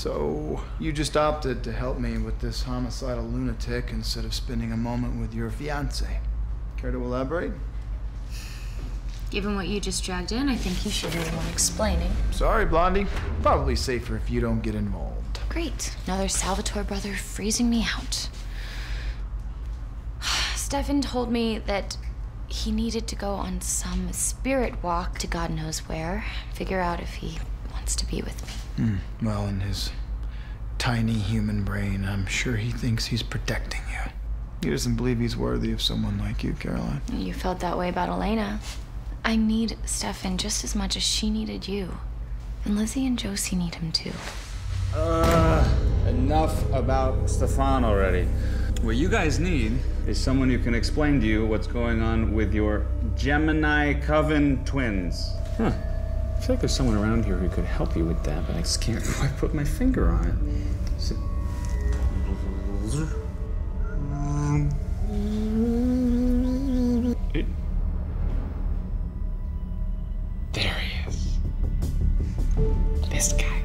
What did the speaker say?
So, you just opted to help me with this homicidal lunatic instead of spending a moment with your fiance. Care to elaborate? Given what you just dragged in, I think you should do the one explaining. Sorry, Blondie. Probably safer if you don't get involved. Great. Another Salvatore brother freezing me out. Stefan told me that he needed to go on some spirit walk to God knows where, figure out if he wants to be with me. Hmm. Well, in his tiny human brain, I'm sure he thinks he's protecting you. He doesn't believe he's worthy of someone like you, Caroline. You felt that way about Elena. I need Stefan just as much as she needed you. And Lizzie and Josie need him too. Uh, enough about Stefan already. What you guys need is someone who can explain to you what's going on with your Gemini Coven twins. Huh. I feel like there's someone around here who could help you with that, but I just can't I put my finger on it. It... There he is. This guy.